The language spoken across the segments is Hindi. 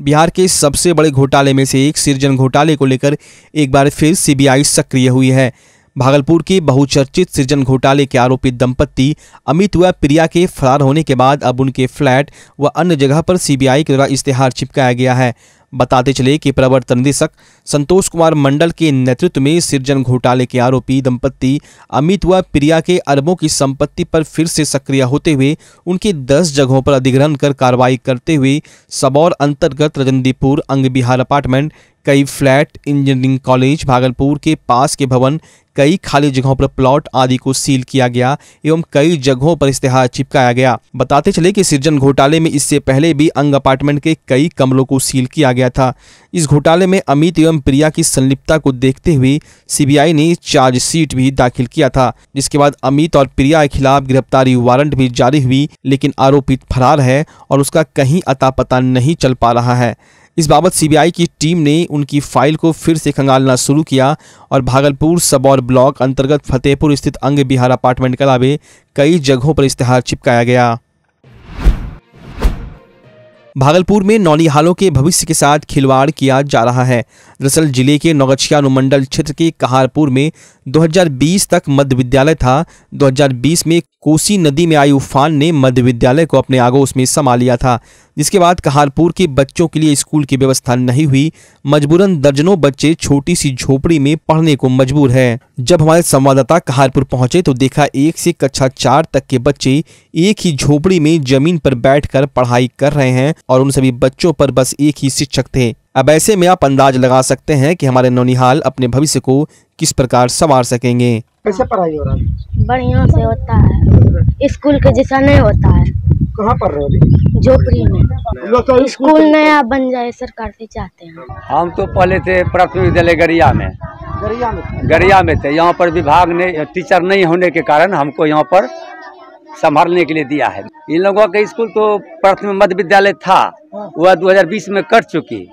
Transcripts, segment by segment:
बिहार के सबसे बड़े घोटाले में से एक सृजन घोटाले को लेकर एक बार फिर सीबीआई सक्रिय हुई है। भागलपुर के बहुचर्चित सृजन घोटाले के आरोपी दंपत्ति अमित व प्रिया के फरार होने के बाद अब उनके फ्लैट व अन्य जगह पर सीबीआई के द्वारा इश्तेहार चिपकाया गया है। बताते चले कि प्रवर्तन निदेशक संतोष कुमार मंडल के नेतृत्व में सृजन घोटाले के आरोपी दंपत्ति अमित व प्रिया के अरबों की संपत्ति पर फिर से सक्रिय होते हुए उनके 10 जगहों पर अधिग्रहण कर कार्रवाई करते हुए सबौर अंतर्गत रजंदीपुर अंग बिहार अपार्टमेंट कई फ्लैट, इंजीनियरिंग कॉलेज, भागलपुर के पास के भवन, कई खाली जगहों पर प्लॉट आदि को सील किया गया एवं कई जगहों पर इश्तेहार चिपकाया गया। बताते चले कि सृजन घोटाले में इससे पहले भी अंग अपार्टमेंट के कई कमरों को सील किया गया था। इस घोटाले में अमित एवं प्रिया की संलिप्तता को देखते हुए सीबीआई ने चार्जशीट भी दाखिल किया था, जिसके बाद अमित और प्रिया के खिलाफ गिरफ्तारी वारंट भी जारी हुई, लेकिन आरोपित फरार है और उसका कहीं अता पता नहीं चल पा रहा है। इस बाबत सीबीआई की टीम ने उनकी फ़ाइल को फिर से खंगालना शुरू किया और भागलपुर सबौर ब्लॉक अंतर्गत फतेहपुर स्थित अंग बिहार अपार्टमेंट के अलावे कई जगहों पर इश्तेहार चिपकाया गया। भागलपुर में नौनिहालों के भविष्य के साथ खिलवाड़ किया जा रहा है। दरअसल ज़िले के नौगछिया अनुमंडल क्षेत्र के कहारपुर में 2020 तक मध्य विद्यालय था। 2020 में कोसी नदी में आई उफान ने मध्य विद्यालय को अपने आगोश में समा लिया था। जिसके बाद कहारपुर के बच्चों के लिए स्कूल की व्यवस्था नहीं हुई। मजबूरन दर्जनों बच्चे छोटी सी झोपड़ी में पढ़ने को मजबूर है। जब हमारे संवाददाता कहारपुर पहुँचे तो देखा एक से कक्षा चार तक के बच्चे एक ही झोपड़ी में ज़मीन पर बैठकर पढ़ाई कर रहे हैं और उन सभी बच्चों पर बस एक ही शिक्षक थे। अब ऐसे में आप अंदाज लगा सकते हैं कि हमारे नौनिहाल अपने भविष्य को किस प्रकार संवार सकेंगे। कैसे पढ़ाई हो रहा है? बढ़िया से होता है। स्कूल के जैसा नहीं होता है। कहाँ पढ़ रहे हो झोपड़ी में। तो स्कूल नया बन जाए सरकार से चाहते हैं। हम तो पहले थे प्राथमिक विद्यालय गरिया में। गरिया में? थे। गरिया में थे। यहाँ पर विभाग ने टीचर नहीं होने के कारण हमको यहाँ पर संभालने के लिए दिया है। इन लोगों का स्कूल तो प्राथमिक मध्य विद्यालय था। वह 2020 में कट चुकी।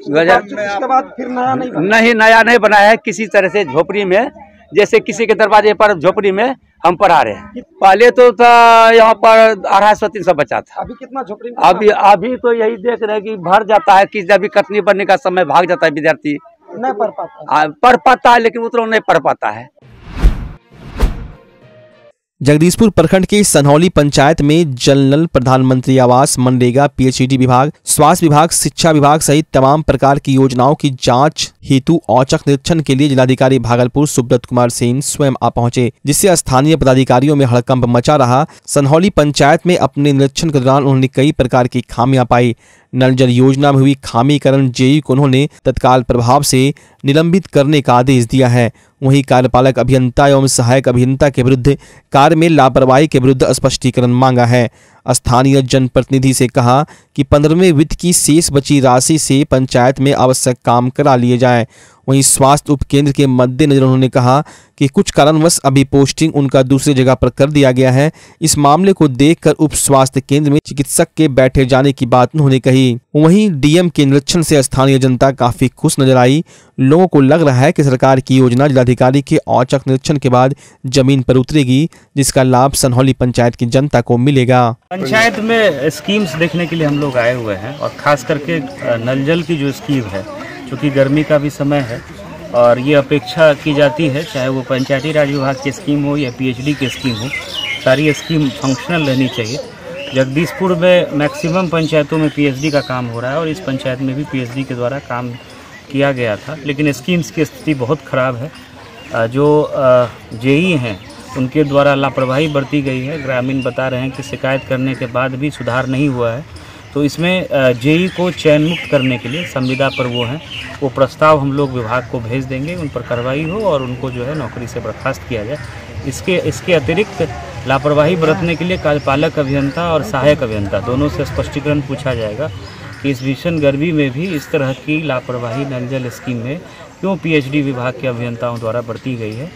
2000 उसके बाद फिर नया नहीं बना। नहीं नया नहीं बनाया है किसी तरह से झोपड़ी में। जैसे किसी के दरवाजे पर झोपड़ी में हम पढ़ा रहे हैं। पहले तो था यहाँ पर अढ़ाई सौ तीन सौ बच्चा था। अभी कितना झोपड़ी में अभी अभी तो यही देख रहे हैं कि भर जाता है कि जब कटनी बनने का समय भाग जाता है विद्यार्थी। नहीं पढ़ पाता। पढ़ पाता है लेकिन उतना नहीं पढ़ पाता है। जगदीशपुर प्रखंड के सनहौली पंचायत में जल नल प्रधानमंत्री आवास, मनरेगा, पीएचईडी विभाग, स्वास्थ्य विभाग, शिक्षा विभाग सहित तमाम प्रकार की योजनाओं की जाँच हेतु औचक निरीक्षण के लिए जिलाधिकारी भागलपुर सुब्रत कुमार सेन स्वयं आ पहुँचे, जिससे स्थानीय पदाधिकारियों में हड़कंप मचा रहा। सनहौली पंचायत में अपने निरीक्षण के दौरान उन्होंने कई प्रकार की खामियाँ पाई। नल जल योजना में हुई खामीकरण जेई को उन्होंने तत्काल प्रभाव से निलंबित करने का आदेश दिया है। वहीं कार्यपालक अभियंता एवं सहायक अभियंता के विरुद्ध कार्य में लापरवाही के विरुद्ध स्पष्टीकरण मांगा है। स्थानीय जनप्रतिनिधि से कहा कि पंद्रहवें वित्त की शेष बची राशि से पंचायत में आवश्यक काम करा लिए जाए। वहीं स्वास्थ्य उपकेंद्र के मद्देनजर उन्होंने कहा कि कुछ कारणवश अभी पोस्टिंग उनका दूसरी जगह पर कर दिया गया है। इस मामले को देखकर उप स्वास्थ्य केंद्र में चिकित्सक के बैठे जाने की बात उन्होंने कही। वहीं डीएम के निरीक्षण से स्थानीय जनता काफ़ी खुश नज़र आई। लोगों को लग रहा है कि सरकार की योजना जिलाधिकारी के औचक निरीक्षण के बाद ज़मीन पर उतरेगी, जिसका लाभ सनहौली पंचायत की जनता को मिलेगा। पंचायत में स्कीम्स देखने के लिए हम लोग आए हुए हैं और खास करके नल जल की जो स्कीम है, चूँकि गर्मी का भी समय है और ये अपेक्षा की जाती है, चाहे वो पंचायती राज विभाग की स्कीम हो या पीएचडी की स्कीम हो, सारी स्कीम फंक्शनल रहनी चाहिए। जगदीशपुर में मैक्सिमम पंचायतों में पीएचडी का काम हो रहा है और इस पंचायत में भी पीएचडी के द्वारा काम किया गया था, लेकिन स्कीम्स की स्थिति बहुत ख़राब है। जो जेई हैं उनके द्वारा लापरवाही बरती गई है। ग्रामीण बता रहे हैं कि शिकायत करने के बाद भी सुधार नहीं हुआ है। तो इसमें जेई को चयन मुक्त करने के लिए संविदा पर वो हैं। वो प्रस्ताव हम लोग विभाग को भेज देंगे, उन पर कार्रवाई हो और उनको जो है नौकरी से बर्खास्त किया जाए। इसके इसके अतिरिक्त लापरवाही बरतने के लिए कार्यपालक अभियंता और सहायक अभियंता, दोनों से स्पष्टीकरण पूछा जाएगा कि इस भीषण गर्मी में भी इस तरह की लापरवाही नल जल स्कीम में क्यों पीएचडी विभाग के अभियंताओं द्वारा बरती गई है।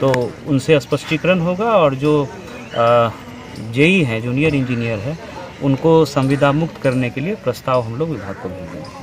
तो उनसे स्पष्टीकरण होगा और जो जेई हैं, जूनियर इंजीनियर है, उनको संविदा मुक्त करने के लिए प्रस्ताव हम लोग विभाग को भेजेंगे।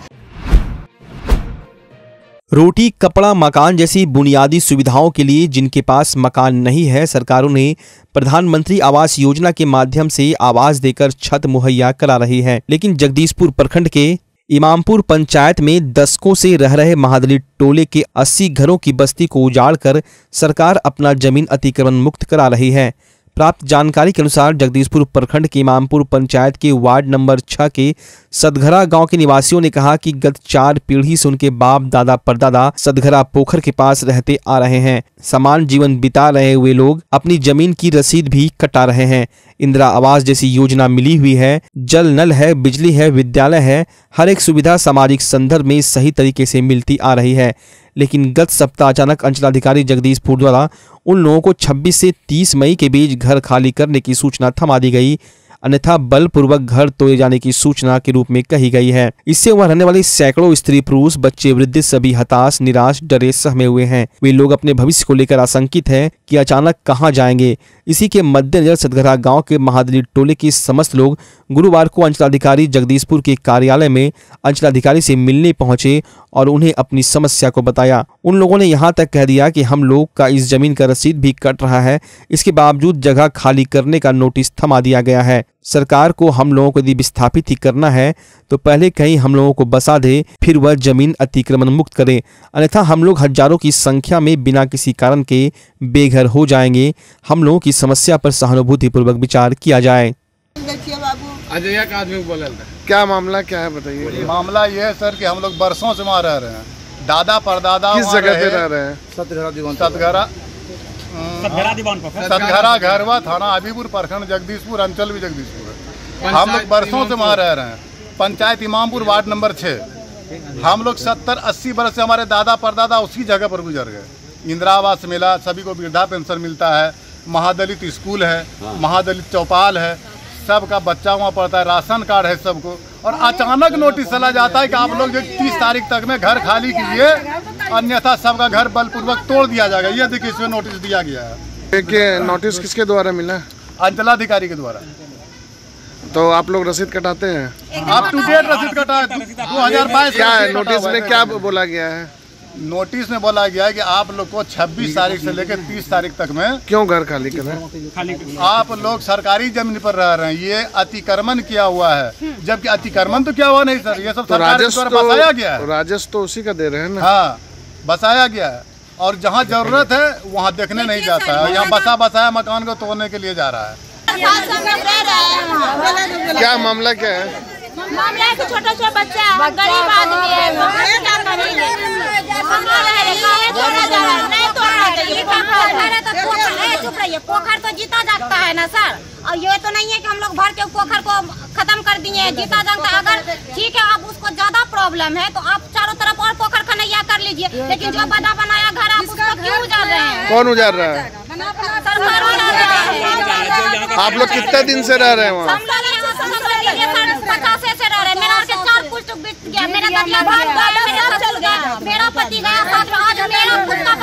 रोटी, कपड़ा, मकान जैसी बुनियादी सुविधाओं के लिए जिनके पास मकान नहीं है, सरकारों ने प्रधानमंत्री आवास योजना के माध्यम से आवास देकर छत मुहैया करा रही है। लेकिन जगदीशपुर प्रखंड के इमामपुर पंचायत में दशकों से रह रहे महादली टोले के 80 घरों की बस्ती को उजाड़कर सरकार अपना ज़मीन अतिक्रमण मुक्त करा रही है। प्राप्त जानकारी के अनुसार जगदीशपुर प्रखंड के इमामपुर पंचायत के वार्ड नंबर छह के सदघरा गाँव के निवासियों ने कहा कि गत चार पीढ़ी से उनके बाप, दादा, परदादा सदघरा पोखर के पास रहते आ रहे हैं। समान जीवन बिता रहे हुए लोग अपनी ज़मीन की रसीद भी कटा रहे हैं। इंदिरा आवास जैसी योजना मिली हुई है। जल नल है, बिजली है, विद्यालय है, हर एक सुविधा सामाजिक संदर्भ में सही तरीके से मिलती आ रही है। लेकिन गत सप्ताह अचानक अंचलाधिकारी जगदीशपुर द्वारा उन लोगों को 26 से 30 मई के बीच घर खाली करने की सूचना थमा दी गई। अन्यथा बलपूर्वक घर तोड़े जाने की सूचना के रूप में कही गई है। इससे वहाँ रहने वाले सैकड़ों स्त्री पुरुष, बच्चे, वृद्ध सभी हताश, निराश, डरे, सहमे हुए हैं। वे लोग अपने भविष्य को लेकर आशंकित है कि अचानक कहाँ जाएँगे। इसी के मद्देनजर सदघरा गाँव के महादलित टोले के समस्त लोग गुरुवार को अंचलाधिकारी जगदीशपुर के कार्यालय में अंचलाधिकारी से मिलने पहुँचे और उन्हें अपनी समस्या को बताया। उन लोगों ने यहाँ तक कह दिया कि हम लोग का इस ज़मीन का रसीद भी कट रहा है। इसके बावजूद जगह खाली करने का नोटिस थमा दिया गया है। सरकार को हम लोगों को यदि विस्थापित ही करना है तो पहले कहीं हम लोगों को बसा दे फिर वह ज़मीन अतिक्रमण मुक्त करे। अन्यथा हम लोग हज़ारों की संख्या में बिना किसी कारण के बेघर हो जाएँगे। हम लोगों की समस्या पर सहानुभूतिपूर्वक विचार किया जाए। अजय एक आदमी बोले क्या मामला क्या है बताइए? मामला ये है सर कि हम लोग बरसों से वहाँ रह रहे हैं। दादा परदादा किस जगह पे रह रहे हैं? सतघरा सतघरा घरवा थाना अबीपुर प्रखंड जगदीशपुर अंचल भी जगदीशपुर है। हम लोग बरसों से वहाँ रह रहे हैं। पंचायत इमामपुर वार्ड नंबर छः। हम लोग सत्तर अस्सी बरस से हमारे दादा परदादा उसी जगह पर गुजर गए। इंदिरा आवास मिला सभी को वृद्धा पेंशन मिलता है। महादलित स्कूल है। महादलित चौपाल है। सबका बच्चा वहाँ पढ़ता है राशन कार्ड है सबको। और अचानक नोटिस चला जाता है कि आप लोग जो तीस तारीख तक में घर खाली कीजिए अन्यथा सबका घर बलपूर्वक तोड़ दिया जाएगा। ये देखिए इसमें नोटिस दिया गया है। देखिए नोटिस किसके द्वारा मिला? अंचलाधिकारी के द्वारा। तो आप लोग रसीद कटाते हैं? आप टू डेट रसीद कटा है दो हज़ार बाईस क्या है नोटिस में क्या बोला गया है? नोटिस में बोला गया है कि आप लोग को 26 तारीख से लेकर 30 तारीख तक में क्यों घर खाली करें आप लोग सरकारी ज़मीन पर रह रहे हैं। ये अतिक्रमण किया हुआ है। जबकि अतिक्रमण तो क्या हुआ नहीं सर। ये सब तो राजस्व द्वारा बसाया गया तो है राजस्व तो उसी का दे रहे हैं ना? हाँ। बसाया गया है। और जहाँ ज़रूरत है वहाँ देखने नहीं जाता है। यहाँ बसा बसाया मकान को तोड़ने के लिए जा रहा है। क्या मामला क्या है? मामला है कि छोटा छोटा बच्चा है गरीब आदमी है। रह है पोखर तो पोखर चुप रहिए पोखर तो जीता जागता है ना सर और ये तो नहीं है कि हम लोग भर के पोखर को खत्म कर दिए हैं जीता जागता अगर ठीक है आप उसको ज़्यादा प्रॉब्लम है तो आप चारों तरफ़ और पोखर खनैया कर लीजिए लेकिन जो बना बनाया घर आप उसको क्यों उजाड़ रहे हैं कौन उजार रहा है उजाड़ रहा है आप लोग कितने दिन से रह रहे हैं वहाँ हम लोग यहाँ से मतलब ये सर पचासे से रह रहे हैं। मेरा के चार पुष्ट बीत गया मेरा मेरा ससुर गया मेरा पति गया आज मेरा खुद का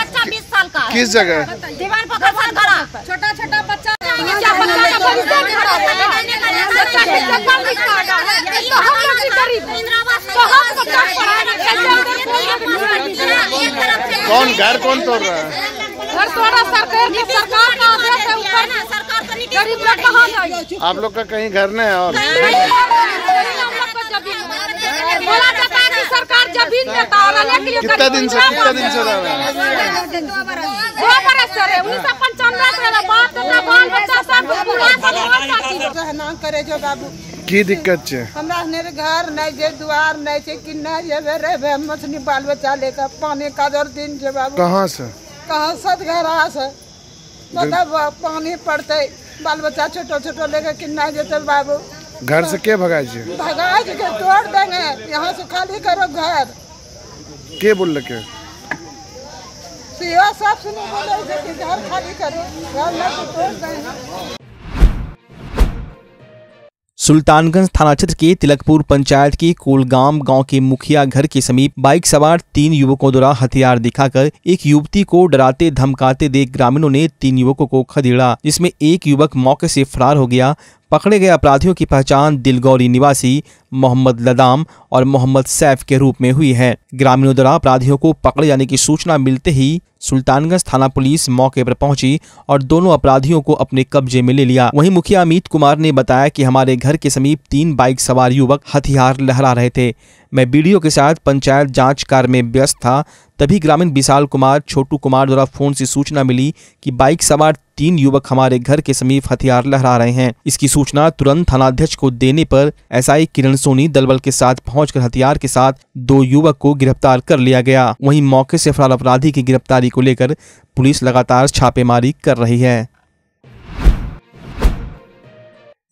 साल का किस जगह दीवान पकड़ खड़ा छोटा छोटा बच्चा क्या बच्चा का भविष्य खड़ा कौन घर कौन तोड़ रहा है घर तोड़ा सरकार की सरकार का आदेश है ऊपर सरकार तो गरीब लोग कहाँ आप लोग का कहीं घर नहीं है और बोला जाता है कि सरकार ज़मीन देता के लिए कितना दिन से कितना दिन से रह हैं? दो बरस से रहे उन्नीस सौ पंचानवे से रहे बाप दादा बाल बच्चा सब साथी रहे। ना करे जो बाबू। की दिक्कत छै? हमरा हनेर घर नहीं छै द्वार नहीं छै कि नहीं जेबे रेबे मछली बाल बच्चा लेकर पानी का दर दिन छै बाबू। कहाँ से? कहाँ सद घर से मतलब पानी पड़ते बाल बच्चा छोटो छोटो लेकर कि नहीं जेते बाबू। घर से के भगाए छै भगा के तोड़ देंगे। यहाँ से खाली करो घर। के बोल के? सीओ सब सुनो बोले छै कि घर खाली करो घर नहीं तो तोड़ देंगे। सुल्तानगंज थाना क्षेत्र के तिलकपुर पंचायत के कोलगाम गाँव के मुखिया घर के समीप बाइक सवार तीन युवकों द्वारा हथियार दिखाकर एक युवती को डराते धमकाते देख ग्रामीणों ने तीन युवकों को खदेड़ा जिसमें एक युवक मौके से फरार हो गया। पकड़े गए अपराधियों की पहचान दिलगौरी निवासी मोहम्मद लदाम और मोहम्मद सैफ के रूप में हुई है। ग्रामीणों द्वारा अपराधियों को पकड़े जाने की सूचना मिलते ही सुल्तानगंज थाना पुलिस मौके पर पहुँची और दोनों अपराधियों को अपने कब्जे में ले लिया। वहीं मुखिया अमित कुमार ने बताया कि हमारे घर के समीप तीन बाइक सवार युवक हथियार लहरा रहे थे। मैं वीडियो के साथ पंचायत जाँच कार्य में व्यस्त था, तभी ग्रामीण विशाल कुमार, छोटू कुमार द्वारा फ़ोन से सूचना मिली कि बाइक सवार तीन युवक हमारे घर के समीप हथियार लहरा रहे हैं। इसकी सूचना तुरंत थानाध्यक्ष को देने पर एसआई किरण सोनी दलबल के साथ पहुंचकर हथियार के साथ दो युवक को गिरफ़्तार कर लिया गया। वहीं मौके से फरार अपराधी की गिरफ्तारी को लेकर पुलिस लगातार छापेमारी कर रही है।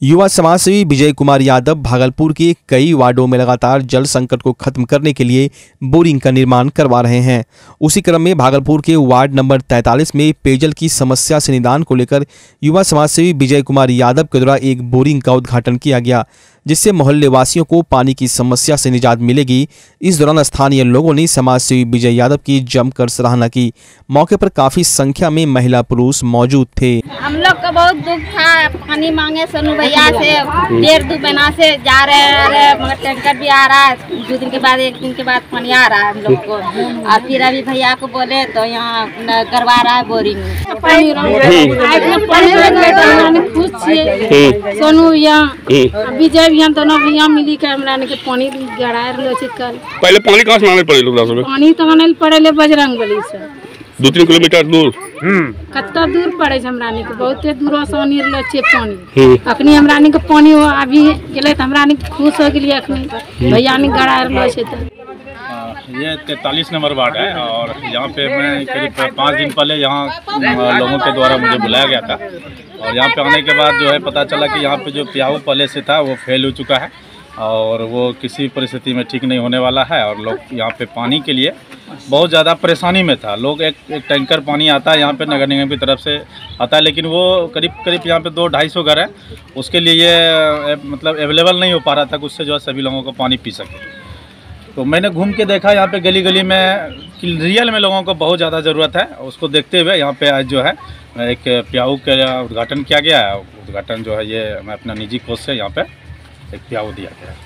युवा समाजसेवी विजय कुमार यादव भागलपुर के कई वार्डों में लगातार जल संकट को खत्म करने के लिए बोरिंग का निर्माण करवा रहे हैं। उसी क्रम में भागलपुर के वार्ड नंबर 43 में पेयजल की समस्या से निदान को लेकर युवा समाजसेवी विजय कुमार यादव के द्वारा एक बोरिंग का उद्घाटन किया गया। जिससे मोहल्ले वासियों को पानी की समस्या से निजात मिलेगी इस दौरान स्थानीय लोगों ने समाजसेवी विजय यादव की जमकर सराहना की मौके पर काफ़ी संख्या में महिला पुरुष मौजूद थे हम लोग का बहुत दुख था पानी मांगे सोनू भैया से डेढ़ दो महीना से जा रहे हैं रहे मगर टैंकर भी आ रहा है दो दिन के बाद एक दिन के बाद पानी आ रहा है हम लोग को और फिर अभी भैया को बोले तो यहाँ करवा रहा है बोरिंग खुश सोनू भैया विजय भैया दोनों भैया मिली के हमरा के पानी गड़ाय रहलो छै कल। पहले पानी कहाँ से आने पड़े लोग सब पानी तो आने पड़े बजरंग बली से। दो तीन किलोमीटर दूर। कत्ता दूर पड़े छै हमरा के बहुते दूर से आनि रहलो छै पानी अखनी हमरा के पानी वो अभी गेले त हमरा के खुश हो गेलिए अखनी। भैया ने गड़ाय रहलो छै त ये तैतालीस नंबर वार्ड है और यहाँ पे मैं करीब पाँच दिन पहले यहाँ लोगों के द्वारा मुझे बुलाया गया था। और यहाँ पे आने के बाद जो है पता चला कि यहाँ पे जो प्याऊ पहले से था वो फेल हो चुका है और वो किसी परिस्थिति में ठीक नहीं होने वाला है और लोग यहाँ पे पानी के लिए बहुत ज़्यादा परेशानी में था। लोग एक, एक टैंकर पानी आता है यहाँ पे नगर निगम की तरफ़ से आता है लेकिन वो करीब करीब यहाँ पे दो ढाई सौ घर है। उसके लिए ये मतलब अवेलेबल नहीं हो पा रहा था कि उससे जो है सभी लोगों को पानी पी सके। तो मैंने घूम के देखा, यहाँ पे गली गली में, कि रियल में लोगों को बहुत ज़्यादा ज़रूरत है। उसको देखते हुए यहाँ पे आज जो है, एक प्याऊ का उद्घाटन किया गया है। उद्घाटन जो है, ये मैं अपना निजी कोष से यहाँ पे एक प्याऊ दिया गया है।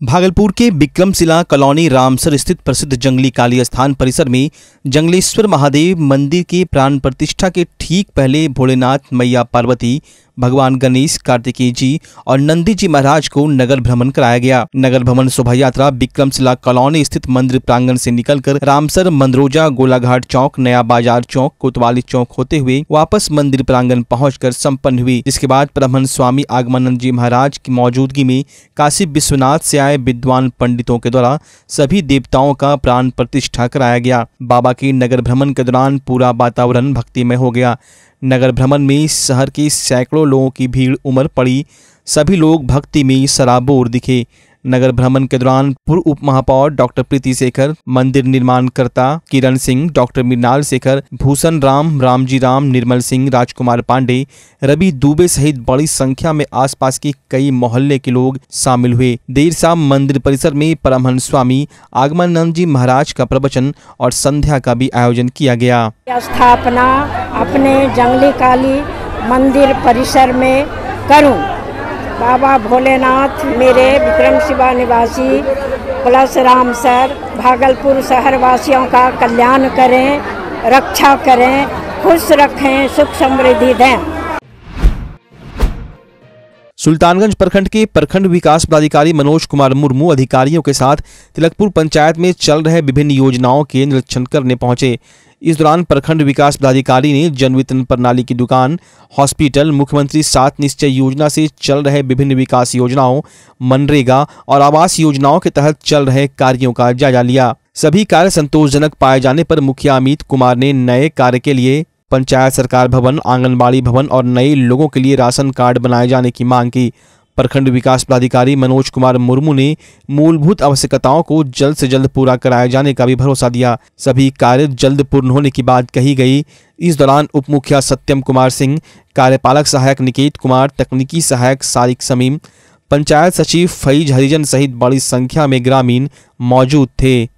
भागलपुर के विक्रमशिला कॉलोनी रामसर स्थित प्रसिद्ध जंगली काली स्थान परिसर में जंगलेश्वर महादेव मंदिर के प्राण प्रतिष्ठा के ठीक पहले भोलेनाथ मैया पार्वती भगवान गणेश, कार्तिकेय जी और नंदी जी महाराज को नगर भ्रमण कराया गया। नगर भ्रमण शोभा यात्रा विक्रमशिला कॉलोनी स्थित मंदिर प्रांगण से निकलकर रामसर मंदरोजा गोलाघाट चौक, नया बाज़ार चौक, कोतवाली चौक होते हुए वापस मंदिर प्रांगण पहुंचकर संपन्न हुई। जिसके बाद ब्रह्मन स्वामी आगमनंद जी महाराज की मौजूदगी में काशी विश्वनाथ से आए विद्वान पंडितों के द्वारा सभी देवताओं का प्राण प्रतिष्ठा कराया गया। बाबा के नगर भ्रमण के दौरान पूरा वातावरण भक्तिमय हो गया। नगर भ्रमण में शहर के सैकड़ों लोगों की भीड़ उमड़ पड़ी। सभी लोग भक्ति में सराबोर दिखे। नगर भ्रमण के दौरान पूर्व उप महापौर डॉक्टर प्रीति शेखर, मंदिर निर्माणकर्ता किरण सिंह, डॉक्टर मृणाल शेखर, भूषण राम, रामजी राम, निर्मल सिंह, राजकुमार पांडे, रवि दुबे सहित बड़ी संख्या में आसपास के कई मोहल्ले के लोग शामिल हुए। देर शाम मंदिर परिसर में परमहंस स्वामी आगमनंद जी महाराज का प्रवचन और संध्या का भी आयोजन किया गया। स्थापना अपने जंगली काली मंदिर परिसर में करूँ। बाबा भोलेनाथ, मेरे विक्रम शिवा निवासी, प्लस राम सर, भागलपुर शहर वासियों का कल्याण करें, रक्षा करें, खुश रखें, सुख समृद्धि दें। सुल्तानगंज प्रखंड के प्रखंड विकास पदाधिकारी मनोज कुमार मुर्मू अधिकारियों के साथ तिलकपुर पंचायत में चल रहे विभिन्न योजनाओं के निरीक्षण करने पहुँचे। इस दौरान प्रखंड विकास पदाधिकारी ने जन वितरण प्रणाली की दुकान, हॉस्पिटल, मुख्यमंत्री सात निश्चय योजना से चल रहे विभिन्न विकास योजनाओं, मनरेगा और आवास योजनाओं के तहत चल रहे कार्यों का जायजा लिया। सभी कार्य संतोषजनक पाए जाने पर मुखिया अमित कुमार ने नए कार्य के लिए पंचायत सरकार भवन, आंगनबाड़ी भवन और नए लोगों के लिए राशन कार्ड बनाए जाने की मांग की। प्रखंड विकास पदाधिकारी मनोज कुमार मुर्मू ने मूलभूत आवश्यकताओं को जल्द से जल्द पूरा कराए जाने का भी भरोसा दिया। सभी कार्य जल्द पूर्ण होने की बात कही गई। इस दौरान उप मुखिया सत्यम कुमार सिंह, कार्यपालक सहायक निकेत कुमार, तकनीकी सहायक सारिक समीम, पंचायत सचिव फईज हरिजन सहित बड़ी संख्या में ग्रामीण मौजूद थे।